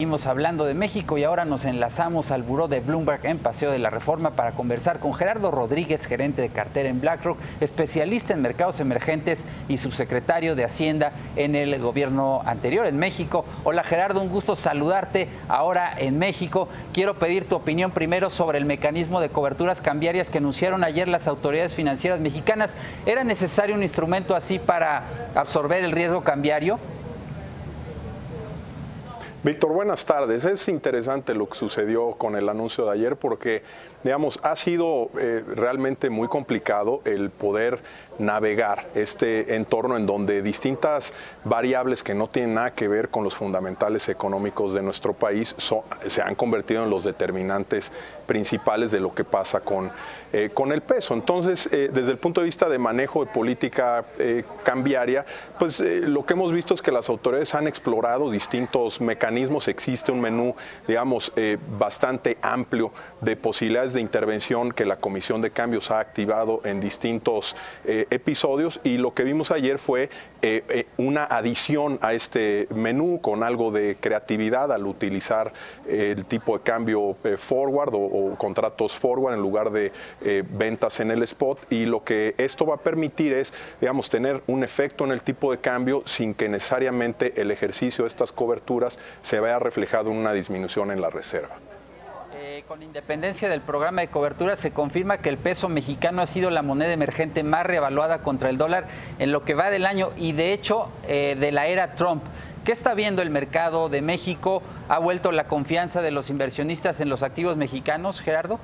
Seguimos hablando de México y ahora nos enlazamos al buró de Bloomberg en Paseo de la Reforma para conversar con Gerardo Rodríguez, gerente de cartera en BlackRock, especialista en mercados emergentes y subsecretario de Hacienda en el gobierno anterior en México. Hola Gerardo, un gusto saludarte ahora en México. Quiero pedir tu opinión primero sobre el mecanismo de coberturas cambiarias que anunciaron ayer las autoridades financieras mexicanas. ¿Era necesario un instrumento así para absorber el riesgo cambiario? Víctor, buenas tardes. Es interesante lo que sucedió con el anuncio de ayer porque, digamos, ha sido eh, realmente muy complicado el poder navegar este entorno en donde distintas variables que no tienen nada que ver con los fundamentales económicos de nuestro país se han convertido en los determinantes principales de lo que pasa con, eh, con el peso. Entonces, eh, desde el punto de vista de manejo de política cambiaria, pues lo que hemos visto es que las autoridades han explorado distintos mecanismos, existe un menú, digamos, bastante amplio de posibilidades de intervención que la Comisión de Cambios ha activado en distintos episodios y lo que vimos ayer fue una adición a este menú con algo de creatividad al utilizar el tipo de cambio forward o o contratos forward en lugar de eh, ventas en el spot y lo que esto va a permitir es, digamos, tener un efecto en el tipo de cambio sin que necesariamente el ejercicio de estas coberturas se vea reflejado en una disminución en la reserva. Con independencia del programa de cobertura, se confirma que el peso mexicano ha sido la moneda emergente más revaluada contra el dólar en lo que va del año y de hecho eh, de la era Trump. ¿Qué está viendo el mercado de México? ¿Ha vuelto la confianza de los inversionistas en los activos mexicanos, Gerardo?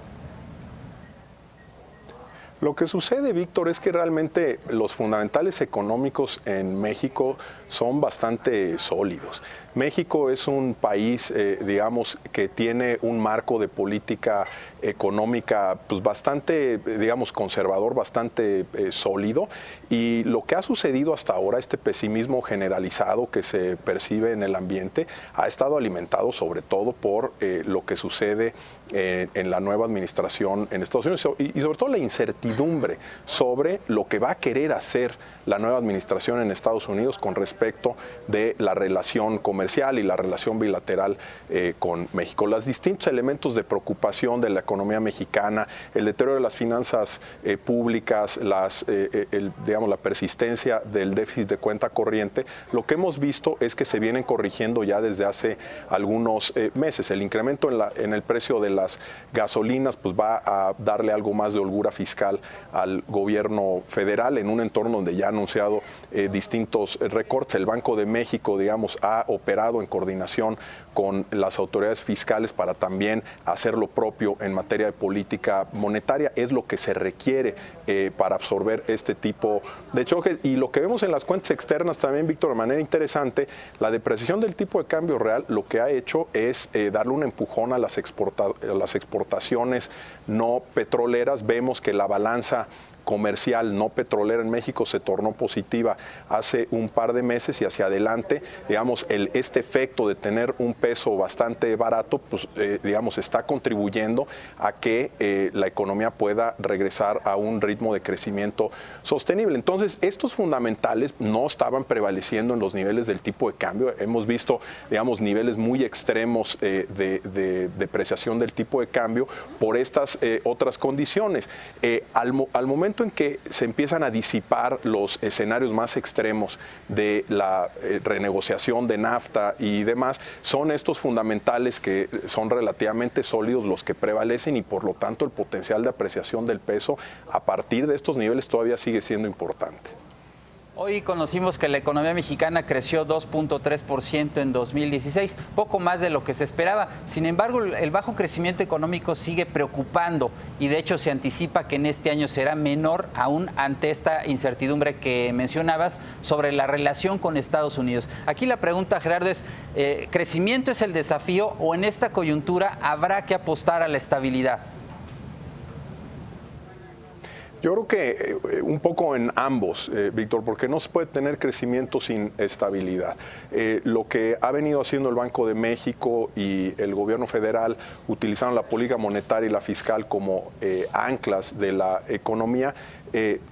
Lo que sucede, Víctor, es que realmente los fundamentales económicos en México son bastante sólidos. México es un país, eh, digamos, que tiene un marco de política económica pues bastante, digamos, conservador, bastante eh, sólido. Y lo que ha sucedido hasta ahora, este pesimismo generalizado que se percibe en el ambiente, ha estado alimentado sobre todo por eh, lo que sucede en la nueva administración en Estados Unidos y sobre todo la incertidumbre sobre lo que va a querer hacer la nueva administración en Estados Unidos con respecto de la relación comercial y la relación bilateral eh, con México. Los distintos elementos de preocupación de la economía mexicana, el deterioro de las finanzas eh, públicas, las, eh, digamos, la persistencia del déficit de cuenta corriente, lo que hemos visto es que se vienen corrigiendo ya desde hace algunos meses. El incremento en, la, en el precio de las gasolinas pues va a darle algo más de holgura fiscal al gobierno federal en un entorno donde ya anunciado eh, distintos recortes. El Banco de México, digamos, ha operado en coordinación con las autoridades fiscales para también hacer lo propio en materia de política monetaria. Es lo que se requiere eh, para absorber este tipo de choques. Y lo que vemos en las cuentas externas también, Víctor, de manera interesante, la depreciación del tipo de cambio real lo que ha hecho es eh, darle un empujón a las, a las exportaciones no petroleras. Vemos que la balanza comercial no petrolera en México se tornó positiva hace un par de meses y hacia adelante, digamos, este efecto de tener un peso bastante barato, pues, eh, digamos, está contribuyendo a que eh, la economía pueda regresar a un ritmo de crecimiento sostenible. Entonces, estos fundamentales no estaban prevaleciendo en los niveles del tipo de cambio. Hemos visto, digamos, niveles muy extremos eh, de, depreciación del tipo de cambio por estas otras condiciones. al momento en que se empiezan a disipar los escenarios más extremos de la eh, renegociación de NAFTA y demás, son estos fundamentales que son relativamente sólidos los que prevalecen y por lo tanto el potencial de apreciación del peso a partir de estos niveles todavía sigue siendo importante. Hoy conocimos que la economía mexicana creció 2.3% en 2016, poco más de lo que se esperaba. Sin embargo, el bajo crecimiento económico sigue preocupando y de hecho se anticipa que en este año será menor aún ante esta incertidumbre que mencionabas sobre la relación con Estados Unidos. Aquí la pregunta, Gerardo, es, eh, ¿crecimiento es el desafío o en esta coyuntura habrá que apostar a la estabilidad? Yo creo que eh, un poco en ambos, eh, Víctor, porque no se puede tener crecimiento sin estabilidad. Eh, lo que ha venido haciendo el Banco de México y el gobierno federal, utilizando la política monetaria y la fiscal como anclas de la economía,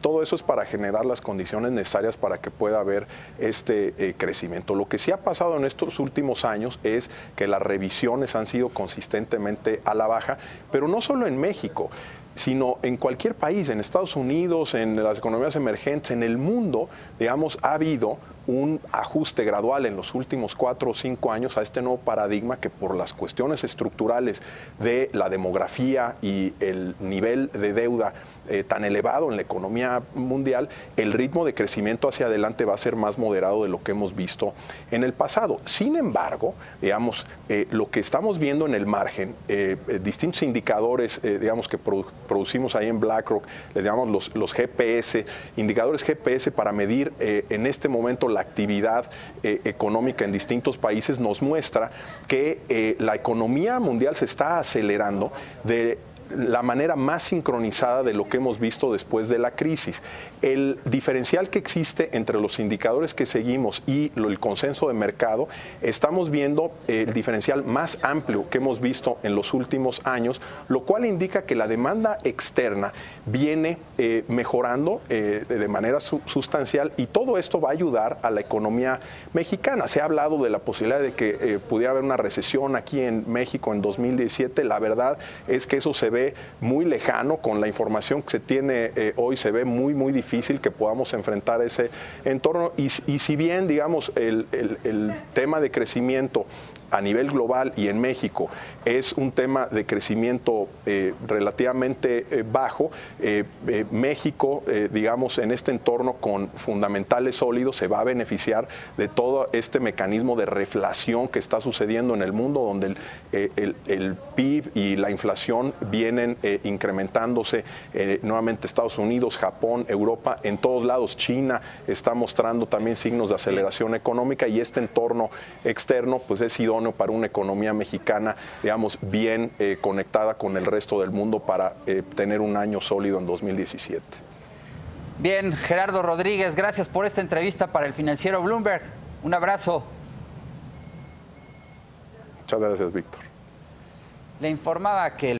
todo eso es para generar las condiciones necesarias para que pueda haber este crecimiento. Lo que sí ha pasado en estos últimos años es que las revisiones han sido consistentemente a la baja, pero no solo en México sino en cualquier país, en Estados Unidos, en las economías emergentes, en el mundo, digamos, ha habido un ajuste gradual en los últimos cuatro o cinco años a este nuevo paradigma que por las cuestiones estructurales de la demografía y el nivel de deuda eh, tan elevado en la economía mundial, el ritmo de crecimiento hacia adelante va a ser más moderado de lo que hemos visto en el pasado. Sin embargo, digamos, eh, lo que estamos viendo en el margen, eh, distintos indicadores, digamos, que producimos ahí en BlackRock, les llamamos los, los GPS, indicadores GPS para medir en este momento la actividad económica en distintos países, nos muestra que la economía mundial se está acelerando de la manera más sincronizada de lo que hemos visto después de la crisis. El diferencial que existe entre los indicadores que seguimos y el consenso de mercado, estamos viendo el diferencial más amplio que hemos visto en los últimos años, lo cual indica que la demanda externa viene eh, mejorando eh, de manera sustancial y todo esto va a ayudar a la economía mexicana. Se ha hablado de la posibilidad de que eh, pudiera haber una recesión aquí en México en 2017. La verdad es que eso se ve muy lejano, con la información que se tiene eh, hoy se ve muy, muy difícil que podamos enfrentar ese entorno. Y, si bien, digamos, el, el tema de crecimiento a nivel global y en México es un tema de crecimiento eh, relativamente eh, bajo, eh, México, digamos, en este entorno con fundamentales sólidos se va a beneficiar de todo este mecanismo de reflación que está sucediendo en el mundo, donde el, el PIB y la inflación vienen incrementándose nuevamente Estados Unidos, Japón, Europa, en todos lados, China está mostrando también signos de aceleración económica y este entorno externo pues es idóneo para una economía mexicana, digamos, bien eh, conectada con el resto del mundo para eh, tener un año sólido en 2017. Bien, Gerardo Rodríguez, gracias por esta entrevista para el financiero Bloomberg. Un abrazo. Muchas gracias, Víctor. Le informaba que el